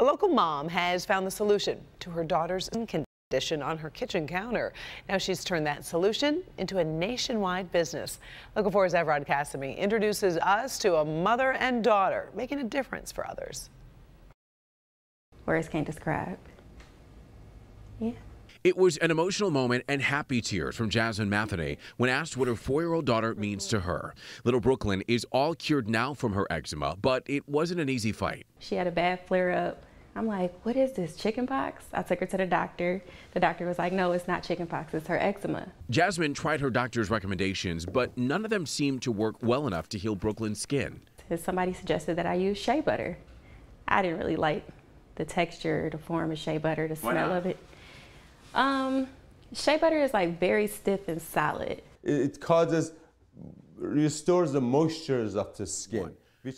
A local mom has found the solution to her daughter's condition on her kitchen counter. Now she's turned that solution into a nationwide business. Local 4's Evrod Cassimy introduces us to a mother and daughter making a difference for others. Words can't describe. Yeah. It was an emotional moment and happy tears from Jasmine Matheny when asked what her four-year-old daughter means to her. Little Brooklyn is all cured now from her eczema, but it wasn't an easy fight. She had a bad flare-up. I'm like, what is this, chickenpox? I took her to the doctor. The doctor was like, no, it's not chickenpox, it's her eczema. Jasmine tried her doctor's recommendations, but none of them seemed to work well enough to heal Brooklyn's skin. Somebody suggested that I use shea butter. I didn't really like the texture, the form of shea butter, the smell of it. Um, shea butter is like very stiff and solid. It causes, restores the moistures of the skin.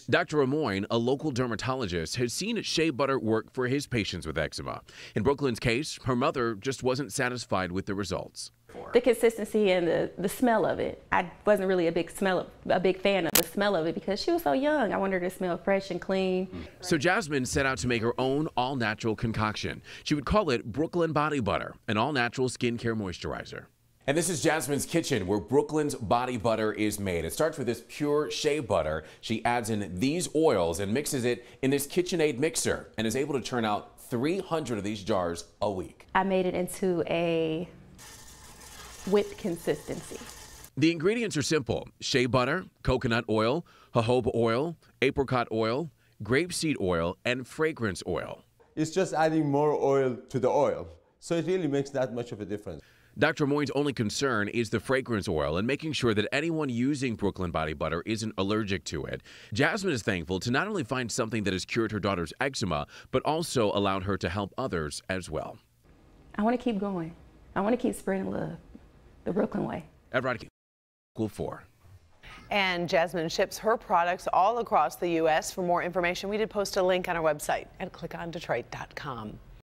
Dr. Amoyne, a local dermatologist, has seen shea butter work for his patients with eczema. In Brooklyn's case, her mother just wasn't satisfied with the results. The consistency and the, the smell of it. I wasn't really a big smell a big fan of the smell of it because she was so young. I wanted her to smell fresh and clean. So Jasmine set out to make her own all-natural concoction. She would call it Brooklyn Body Butter, an all-natural skincare moisturizer. And this is Jasmine's kitchen where Brooklyn's body butter is made. It starts with this pure shea butter. She adds in these oils and mixes it in this KitchenAid mixer and is able to turn out 300 of these jars a week. I made it into a whipped consistency. The ingredients are simple. Shea butter, coconut oil, jojoba oil, apricot oil, grapeseed oil, and fragrance oil. It's just adding more oil to the oil. So it really makes that much of a difference. Dr. Moyne's only concern is the fragrance oil and making sure that anyone using Brooklyn body butter isn't allergic to it. Jasmine is thankful to not only find something that has cured her daughter's eczema, but also allowed her to help others as well. I want to keep going. I want to keep spreading love the Brooklyn way. Evrod, Local 4. And Jasmine ships her products all across the U.S. For more information, we did post a link on our website at clickondetroit.com.